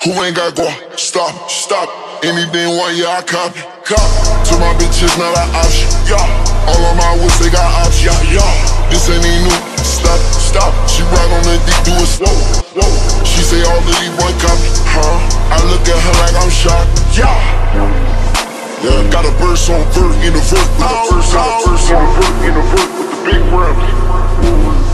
Who ain't got go? Stop, stop. Anything one, yeah, I copy. Cop. To my bitches, not an option. Yeah. All of my whips, they got options. Yeah, yeah. This ain't even new. Stop, stop. She ride on the dick, do it slow. Whoa. She say all these boy copy. Huh? I look at her like I'm shocked. Yeah. Yeah, got a verse on vert in the vert with a verse on verse on vert in the vert with the big rims.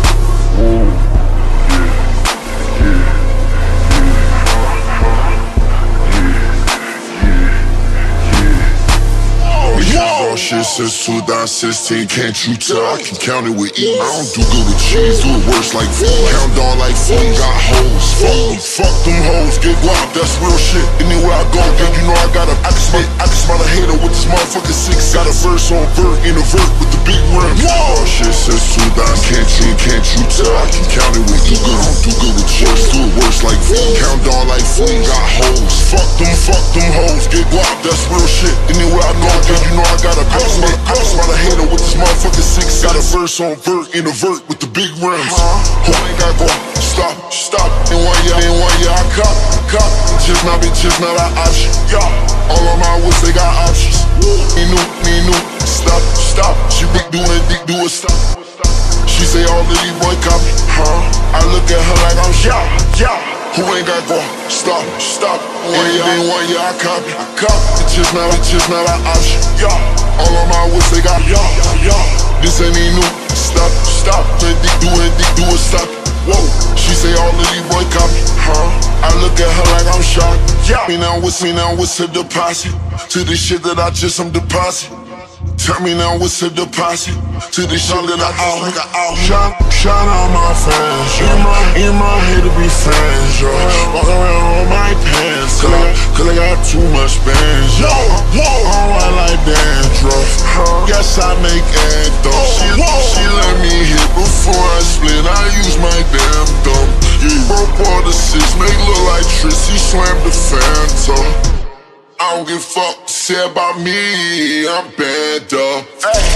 Shit since 2016, can't you tell? I can count it with ease. I don't do good with cheese, do it worse like food. Count on like food, got hoes. Fuck them, fuck them hoes, get guap, that's real shit. Anywhere I go, girl, you know I got a. I can smell, I can smell a hater with this motherfucking six. Got a verse on vert, in a vert with the big. All shit since 2000, can't you, can't you tell? I can count it with ease. I don't do good with cheese, do worse like food. Count on like food, got hoes. Fuck them, fuck them hoes, get guap, that's real shit. Anywhere I go, girl, you know I got a. Can smell, I can smell a hater with this motherfucking six. Got a verse on vert, in a vert with the big rims. Who ain't got go? Stop, stop. In one year, in one year, I cop, cop. Just not just not an option. All of my whips, they got options. Yeah, yeah. Who ain't got go? Stop, stop. In one year, I copy, I cop. It's just not, it's just not an option. Yeah. All of my whips, they got yeah, yeah. This ain't even new. Stop, stop. Doing dick, doing dick, do it stop. Whoa. She say all of these boy copy. Huh? I look at her like I'm shocked. Yeah. Me now, what's me now? What's her deposit? To the shit that I just am deposit. Tell me now what's a deposit to the shit that I just like an out. Shout, shout out my fans. In my head to be fans, yo. Walk around on my pants, cause I, cause I got too much bands, yo. All I like dandruff. Guess I make anthems. She, she let me hit before I split. I use my damn thumb. Broke all the six, make look like Trissy slammed the phantom. I don't give a fuck say about me, I'm bad up.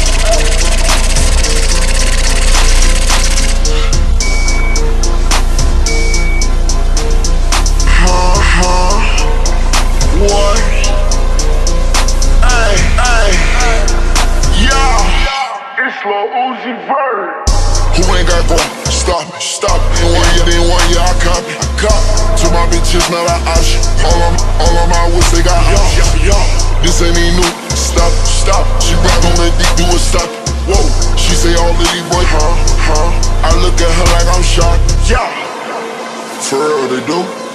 Yeah. It's Lil Uzi Vert. Who ain't got go? Stop it, stop it. In one year, in one year, I copy, I cop. To my bitches, not an option. All of, all of my whips, they got options. This ain't even new. Stop, stop. She ride on the dick, do it stop. Whoa. She say all of these boys, huh, huh. I look at her like I'm shocked. Yeah. For real, they do.